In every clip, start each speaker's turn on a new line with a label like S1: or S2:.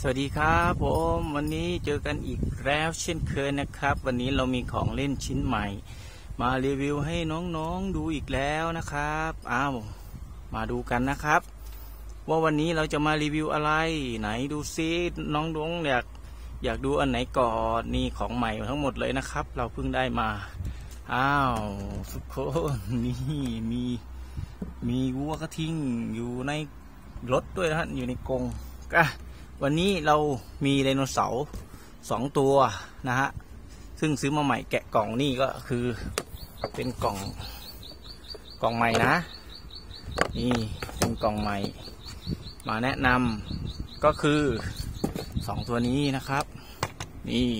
S1: สวัสดีครับผมวันนี้เจอกันอีกแล้วเช่นเคยนะครับ วันนี้เรามีของเล่นชิ้นใหม่ มารีวิวให้น้องๆดูอีกแล้วนะครับอ้าวมาดูกันนะครับ ว่าวันนี้เราจะมารีวิวอะไร ไหนดูซิน้องดงอยากอยากดูอันไหนก่อนนี่ของใหม่ทั้งหมดเลยนะครับ เราเพิ่งได้มาอ้าวทุกคนนี่มีมีวัวกระทิงอยู่ในรถด้วยนะฮะอยู่ในกรงอะ วันนี้เรามีไดโนเสาร์สองตัวนะฮะ ซึ่งซื้อมาใหม่แกะกล่องนี่ก็คือเป็นกล่องกล่องใหม่นะ นี่เป็นกล่องใหม่ มาแนะนำก็คือสองตัวนี้นะครับ นี่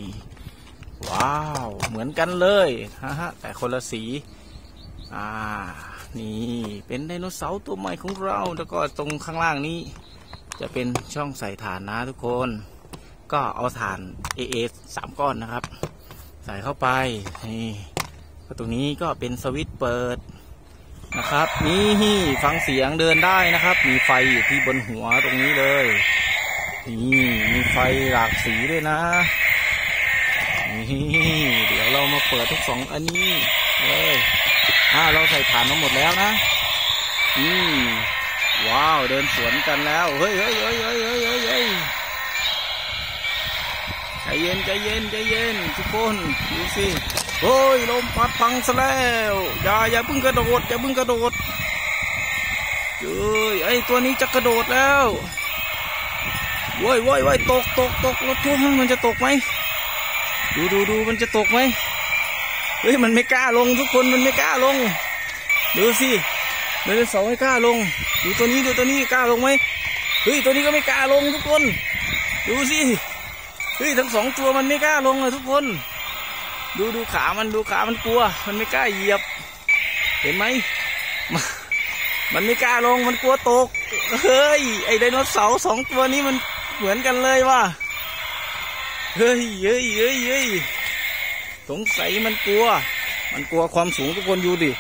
S1: ว้าว เหมือนกันเลยฮะฮะแต่คนละสีอ่านี่เป็นไดโนเสาร์ตัวใหม่ของเรา แล้วก็ตรงข้างล่างนี้ จะเป็นช่องใส่ถ่านนะทุกคน ก็เอาถ่าน AA สามก้อนนะครับ ใส่เข้าไปนี่ก็ตรงนี้ก็เป็นสวิตช์เปิดนะครับนี่ฟังเสียงเดินได้นะครับ มีไฟอยู่ที่บนหัวตรงนี้เลยนี่มีไฟหลากสีด้วยนะนี่เดี๋ยวเรามาเปิดทุกสองอันนี้เลยอ่าเราใส่ถ่านมาหมดแล้วนะอืม ว้าว เดินสวนกันแล้ว เฮ้ยเฮ้ยเฮ้ยเฮ้ยเฮ้ยเฮ้ยเฮ้ยใจเย็นใจเย็นใจเย็นทุกคนดูสิโอ้ยลมพัดพังซะแล้วอย่าอย่าเพิ่งกระโดดอย่าเพิ่งกระโดดเอ้ยไอตัวนี้จะกระโดดแล้วว้ยว้ยว้ยตกตกตกรถทุ่มมันจะตกไหมดูดูดูมันจะตกไหมเฮ้ยมันไม่กล้าลงทุกคนมันไม่กล้าลงดูสิ ไดโนเสาร์ไม่กล้าลง ดูตัวนี้ดูตัวนี้กล้าลงไหมเฮ้ยตัวนี้ก็ไม่กล้าลงทุกคน ดูสิเฮ้ยทั้งสองตัวมันไม่กล้าลงเลยทุกคน ดูดูขามันดูขามันกลัว มันไม่กล้าเหยียบ เห็นไหมมันไม่กล้าลงมันกลัวตกเฮ้ยไอไดโนเสาร์สองตัวนี้มันเหมือนกันเลยว่ะเฮ้ยเฮ้ยเฮ้ยเฮ้ยสงสัยมันกลัว มันกลัวความสูงทุกคนอยู่ดิ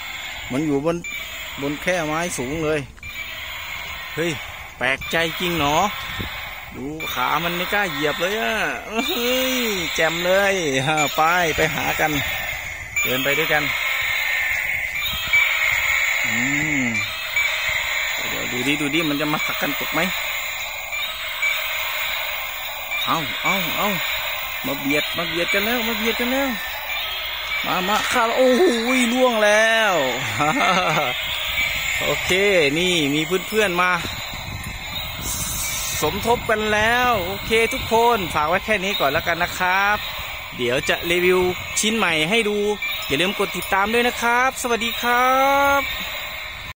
S1: มันอยู่บน บนแค่ไม้สูงเลย เฮ้ย แปลกใจจริงเนาะดูขามันไม่กล้าเหยียบเลยอะเฮ้ย แจมเลยไปไปหากัน เดินไปด้วยกัน อืมเดี๋ยวดูดิดูดิมันจะมาสักกันตกไหม เอาเอาเอามาเบียดมาเบียดกันแล้วมาเบียดกันแล้ว มามาข้าโอ้โหล่วงแล้ว โอเคนี่มีเพื่อนๆมา สมทบกันแล้ว โอเคทุกคนฝากไว้แค่นี้ก่อนแล้วกันนะครับ เดี๋ยวจะรีวิวชิ้นใหม่ให้ดู อย่าลืมกดติดตามด้วยนะครับ สวัสดีครับ